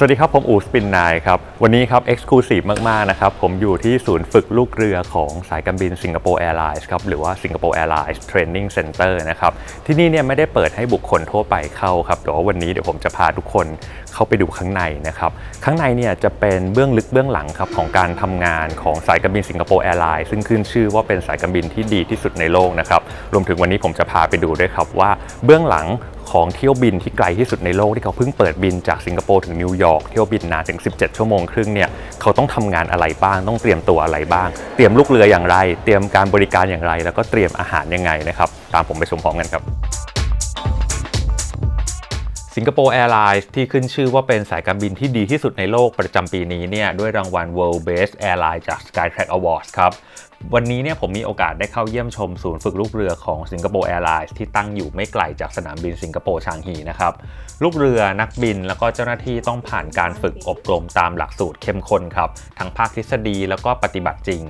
สวัสดีครับผมอู๋ spin9 ครับ วันนี้ครับ exclusive มาก ๆ นะครับ ผมอยู่ที่ศูนย์ฝึกลูกเรือของสายการบิน Singapore Airlines ครับ หรือว่า Singapore Airlines Training Centre นะครับ ที่นี่เนี่ยไม่ได้เปิดให้บุคคลทั่วไปเข้าครับแต่ว่าวันนี้เดี๋ยวผมจะพาทุกคนเข้าไปดูข้างในนะครับ ข้างในเนี่ยจะเป็นเบื้องลึกเบื้องหลังครับของการทำงานของสายการบิน Singapore Airlines ซึ่งขึ้นชื่อว่าเป็นสายการบินที่ดีที่สุดในโลกนะครับรวมถึงวันนี้ผมจะพาไปดูด้วยครับว่าเบื้องหลัง ของเที่ยวบินที่ไกลที่สุดในโลกที่เขาเพิ่งเปิดบินจากสิงคโปร์ถึงนิวยอร์กเที่ยวบินนานถึง 17 ชั่วโมงครึ่งเนี่ยเขาต้องทำงานอะไรบ้าง ต้องเตรียมตัวอะไรบ้าง เตรียมลูกเรืออย่างไร เตรียมการบริการอย่างไร แล้วก็เตรียมอาหารยังไงนะครับตามผมไปชมพร้อมกันครับ Singapore Airlines ที่ขึ้นชื่อว่าเป็นสายการบินที่ดีที่สุดในโลกประจำปีนี้เนี่ยด้วยรางวัล World's Best Airline จาก Skytrax Awards ครับ วันนี้เนี่ยผมมีโอกาสได้เข้าเยี่ยมชมศูนย์ฝึกลูกเรือของ Singapore Airlines ที่ตั้งอยู่ไม่ไกลจากสนามบินสิงคโปร์ชางงีนะครับ ลูกเรือนักบินแล้วก็เจ้าหน้าที่ต้องผ่านการฝึกอบรมตามหลักสูตรเข้มข้นครับ ทั้งภาคทฤษฎีแล้วก็ปฏิบัติจริง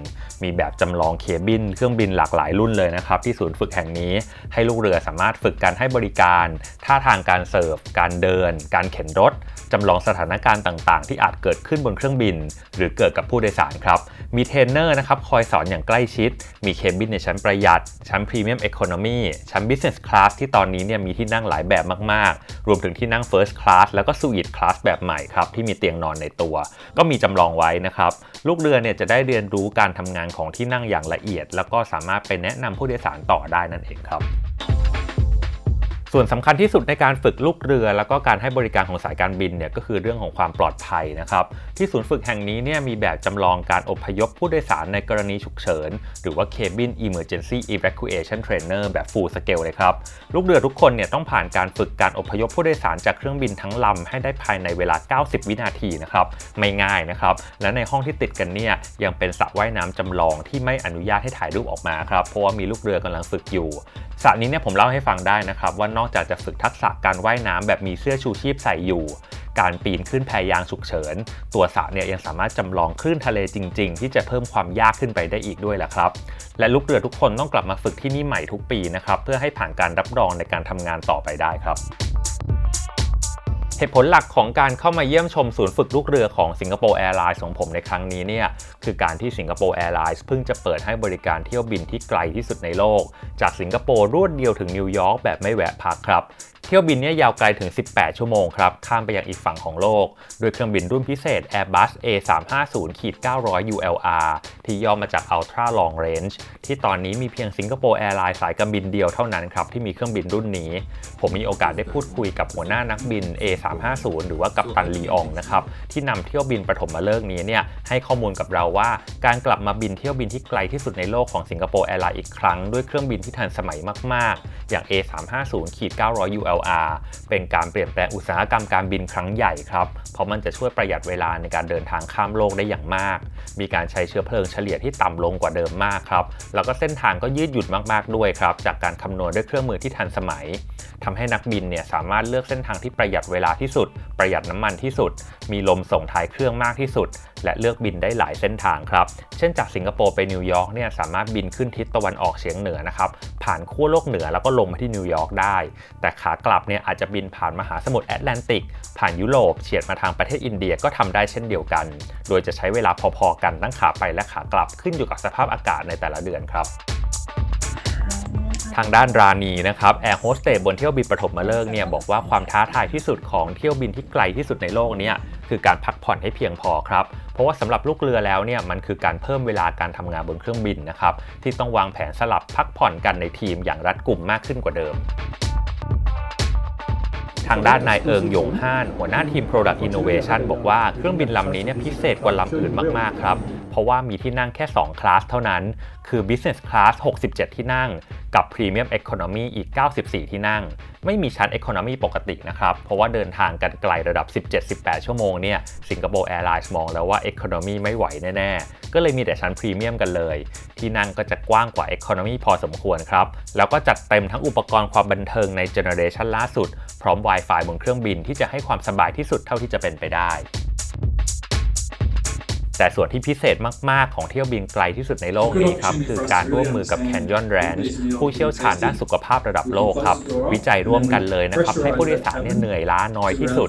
มีแบบจำลอง cabin เครื่องบินหลากหลายรุ่นเลยนะครับที่ศูนย์ฝึกแห่งนี้ ให้ลูกเรือสามารถฝึกการให้บริการ ท่าทางการเสิร์ฟ การเดิน การเข็นรถจำลองสถานการณ์ต่าง ๆ ที่อาจเกิดขึ้นบนเครื่องบิน หรือเกิดกับผู้โดยสารครับ มีเทรนเนอร์นะครับคอยสอนอย่างใกล้ชิด มี cabin ในชั้นประหยัด ชั้น Premium Economy ชั้น Business Class ที่ตอนนี้เนี่ยมีที่นั่งหลายแบบมากๆ รวมถึงที่นั่ง First Class แล้วก็ Suite Class แบบใหม่ครับที่มีเตียงนอนในตัว ก็มีจำลองไว้นะครับ ลูกเรือเนี่ยจะได้เรียนรู้การทำงานของที่นั่งอย่างละเอียด แล้วก็สามารถไปแนะนำผู้โดยสารต่อได้นั่นเองครับ ส่วนสำคัญที่สุดในการฝึกลูกเรือ แล้วก็การให้บริการของสายการบินเนี่ยก็คือเรื่องของความปลอดภัยนะครับ ที่ศูนย์ฝึกแห่งนี้เนี่ยมีแบบจำลองการอพยพผู้โดยสารในกรณีฉุกเฉิน หรือว่า Cabin Emergency Evacuation Trainer แบบ full scale เลยครับ ลูกเรือทุกคนเนี่ยต้องผ่านการฝึกการอพยพผู้โดยสารจากเครื่องบินทั้งลำให้ได้ภายในเวลา 90 วินาทีนะครับไม่ง่ายนะครับ และในห้องที่ติดกันเนี่ยยังเป็นสระว่ายน้ำจำลองที่ไม่อนุญาตให้ถ่ายรูปออกมาครับเพราะว่ามีลูกเรือกำลังฝึกอยู่สระนี้เนี่ยผมเล่าให้ฟังได้นะครับว่านอกจากจะฝึกทักษะการว่ายน้ำแบบมีเสื้อชูชีพใส่อยู่ การปีนขึ้นแพยางฉุกเฉิน ตัวสระเนี่ยยังสามารถจำลองคลื่นทะเลจริง ๆ ที่จะเพิ่มความยากขึ้นไปได้อีกด้วยแหละครับ และลูกเรือทุกคนต้องกลับมาฝึกที่นี่ใหม่ทุกปีนะครับเพื่อให้ผ่านการรับรองในการทำงานต่อไปได้ครับ เหตุผลหลักของการเข้ามาเยี่ยมชมศูนย์ฝึกลูกเรือของ Singapore Airlines ของผมในครั้งนี้เนี่ยคือการที่ Singapore Airlines เพิ่งจะเปิดให้บริการเที่ยวบินที่ไกลที่สุดในโลก จากสิงคโปร์รวดเดียวถึงนิวยอร์กแบบไม่แวะพักครับ เที่ยวบินนี้ยาวไกลถึง 18 ชั่วโมงครับ ข้ามไปยังอีกฝั่งของโลกโดยเครื่องบินรุ่นพิเศษ Airbus A350-900 ULR ที่ย่อมาจาก Ultra Long Range ที่ตอนนี้มีเพียง Singapore Airlines สายการบินเดียวเท่านั้นครับ ที่มีเครื่องบินรุ่นนี้ ผมมีโอกาสได้พูดคุยกับหัวหน้านักบิน A350 หรือว่ากัปตันลีอองนะครับ ที่นำเที่ยวบินปฐมฤกษ์นี้เนี่ยให้ข้อมูลกับเราว่า การกลับมาบินเที่ยวบินที่ไกลที่สุดในโลกของ Singapore Airlines อีกครั้งด้วยเครื่องบินที่ทันสมัยมาก ๆ อย่าง A350-900 ULR เป็นการเปลี่ยนแปลงอุตสาหกรรมการบินครั้งใหญ่ครับ เพราะมันจะช่วยประหยัดเวลาในการเดินทางข้ามโลกได้อย่างมาก มีการใช้เชื้อเพลิงเฉลี่ยที่ต่ำลงกว่าเดิมมากครับ แล้วก็เส้นทางก็ยืดหยุ่นมากๆด้วยครับ จากการคำนวณด้วยเครื่องมือที่ทันสมัยทำให้นักบินเนี่ยสามารถเลือกเส้นทางที่ประหยัดเวลาที่สุด ประหยัดน้ำมันที่สุด มีลมส่งท้ายเครื่องมากที่สุด และเลือกบินได้หลายเส้นทางครับ เช่นจากสิงคโปร์ไปนิวยอร์กเนี่ยสามารถบินขึ้นทิศตะวันออกเฉียงเหนือนะครับ ผ่านขั้วโลกเหนือแล้วก็ลงมาที่นิวยอร์กได้ แต่ขากลับเนี่ยอาจจะบินผ่านมหาสมุทรแอตแลนติก ผ่านยุโรปเฉียดมาทางประเทศอินเดียก็ทำได้เช่นเดียวกัน โดยจะใช้เวลาพอๆกันทั้งขาไปและขากลับขึ้นอยู่กับสภาพอากาศในแต่ละเดือนครับทางด้านรานีนะครับแอร์โฮสเตสบนเที่ยวบินปฐมฤกษ์เนี่ยบอกว่าความท้าทายที่สุดของเที่ยวบินที่ไกลที่สุดในโลกเนี่ยคือการพักผ่อนให้เพียงพอครับ เพราะว่าสำหรับลูกเรือแล้วเนี่ยมันคือการเพิ่มเวลาการทำงานบนเครื่องบินนะครับที่ต้องวางแผนสลับพักผ่อนกันในทีมอย่างรัดกุมมากขึ้นกว่าเดิม ทางด้านนายเอิงหยงห้าน หัวหน้าทีม Product Innovation บอกว่าเครื่องบินลำนี้เนี่ยพิเศษกว่าลำอื่นมาก ๆ ครับ ราะว่ามีที่นั่งแค่ 2 คลาสเท่านั้น คือ Business Class 67 ที่นั่ง กับ Premium Economy อีก 94 ที่นั่ง ไม่มีชั้น Economy ปกตินะครับ เพราะว่าเดินทางกันไกลระดับ 17-18 ชั่วโมงเนี่ย Singapore Airlines มองแล้วว่า Economy ไม่ไหวแน่ๆ ก็เลยมีแต่ชั้นพรีเมียมกันเลย ที่นั่งก็จะกว้างกว่า Economy พอสมควรครับ แล้วก็จัดเต็มทั้งอุปกรณ์ความบันเทิงใน generation ล่าสุด พร้อม Wi-Fi บนเครื่องบินที่จะให้ความสบายที่สุดเท่าที่จะเป็นไปได้ แต่ส่วนที่พิเศษมาก ๆ ของเที่ยวบินไกลที่สุดในโลกนี้ครับ คือการร่วมมือกับ Canyon Ranch ผู้เชี่ยวชาญด้านสุขภาพระดับโลกครับ วิจัยร่วมกันเลยนะครับ ให้ผู้โดยสารเนี่ยเหนื่อยล้าน้อยที่สุด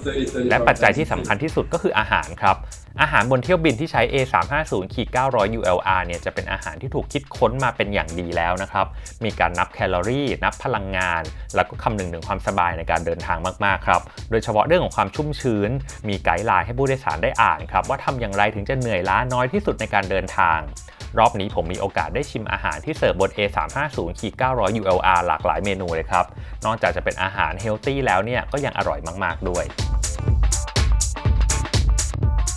และปัจจัยที่สำคัญที่สุดก็คืออาหารครับ อาหารบนเที่ยวบินที่ใช้ A350-900 ULR เนี่ยจะเป็นอาหารที่ถูกคิดค้นมาเป็นอย่างดีแล้วนะครับ มีการนับแคลอรี่ นับพลังงาน แล้วก็คำนึงถึงความสบายในการเดินทางมากๆครับ โดยเฉพาะเรื่องของความชุ่มชื้น มีไกด์ไลน์ให้ผู้โดยสารได้อ่านครับ ว่าทำอย่างไรถึงจะเหนื่อยล้าน้อยที่สุดในการเดินทางรอบนี้ผมมีโอกาสได้ชิมอาหารที่เสิร์ฟบน A350-900 ULR หลากหลายเมนูเลยครับ นอกจากจะเป็นอาหารเฮลตี้แล้วเนี่ยก็ยังอร่อยมาก ๆ ด้วย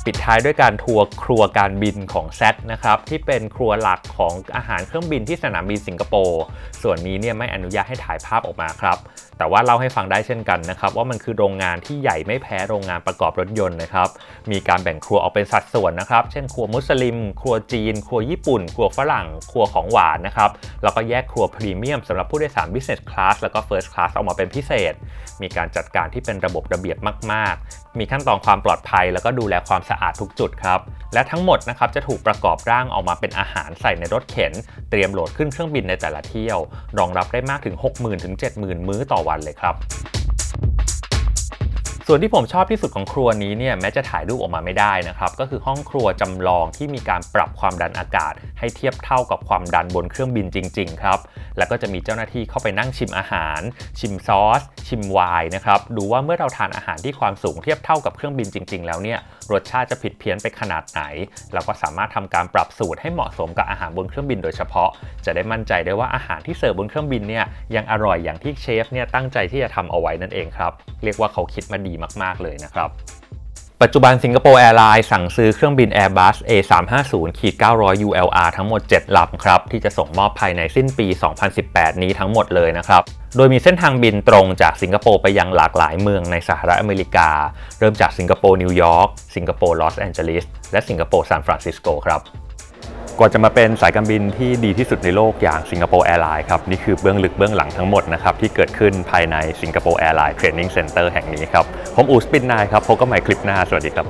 ปิดท้ายด้วยการทัวร์ครัวการบินของแซนะครับที่เป็นครัวหลักของอาหารเครื่องบินที่สนามบินสิงคโปร์ส่วนนี้เนี่ยไม่อนุญาตให้ถ่ายภาพออกมาครับแต่ว่าเล่าให้ฟังได้เช่นกันนะครับว่ามันคือโรงงานที่ใหญ่ไม่แพ้โรงงานประกอบรถยนต์นะครับ มีการแบ่งครัวออกเป็นสัดส่วนนะครับ เช่นครัวมุสลิม ครัวจีน ครัวญี่ปุ่น ครัวฝรั่ง ครัวของหวานนะครับ แล้วก็แยกครัวพรีเมียมสำหรับผู้โดยสาร business class แล้วก็ first class ออกมาเป็นพิเศษ มีการจัดการที่เป็นระบบระเบียบมาก ๆ มีขั้นตอนความปลอดภัย แล้วก็ดูแลความสะอาดทุกจุดครับ และทั้งหมดนะครับจะถูกประกอบร่างออกมาเป็นอาหารใส่ในรถเข็น เตรียมโหลดขึ้นเครื่องบินในแต่ละเที่ยว รองรับได้มากถึง 60,000ถึง70,000 มื้อต่อวันเลยครับ ส่วนที่ผมชอบที่สุดของครัวนี้เนี่ยแม้จะถ่ายรูปออกมาไม่ได้นะครับ ก็คือห้องครัวจำลองที่มีการปรับความดันอากาศ ให้เทียบเท่ากับความดันบนเครื่องบินจริง ๆ ครับ แล้วก็จะมีเจ้าหน้าที่เข้าไปนั่งชิมอาหาร ชิมซอส ชิมไวน์นะครับ ดูว่าเมื่อเราทานอาหารที่ความสูงเทียบเท่ากับเครื่องบินจริง ๆ แล้วเนี่ยรสชาติจะผิดเพี้ยนไปขนาดไหนแล้วก็สามารถทำการปรับสูตรให้เหมาะสมกับอาหารบนเครื่องบินโดยเฉพาะ จะได้มั่นใจได้ว่าอาหารที่เสิร์ฟบนเครื่องบินเนี่ยยังอร่อยอย่างที่เชฟเนี่ยตั้งใจที่จะทำเอาไว้นั่นเองครับ เรียกว่าเขาคิดมาดีมาก ๆ เลยนะครับ ปัจจุบัน Singapore Airlines สั่งซื้อเครื่องบิน Airbus A350-900 ULR ทั้งหมด 7 ลำครับ ที่จะส่งมอบภายในสิ้นปี 2018 นี้ทั้งหมดเลยนะครับโดยมีเส้นทางบินตรงจากสิงคโปร์ไปยังหลากหลายเมืองในสหรัฐอเมริกา เริ่มจากสิงคโปร์นิวยอร์กสิงคโปร์ลอสแอนเจลิสและสิงคโปร์ซานฟรานซิสโกครับกว่าจะมาเป็นสายการบินที่ดีที่สุดในโลกอย่าง Singapore Airlines ครับ นี่คือเบื้องลึกเบื้องหลังทั้งหมดนะครับ ที่เกิดขึ้นภายใน Singapore Airlines Training Centre แห่งนี้ครับ ผมอู๋ spin9 ครับพบกันใหม่คลิปหน้า สวัสดีครับ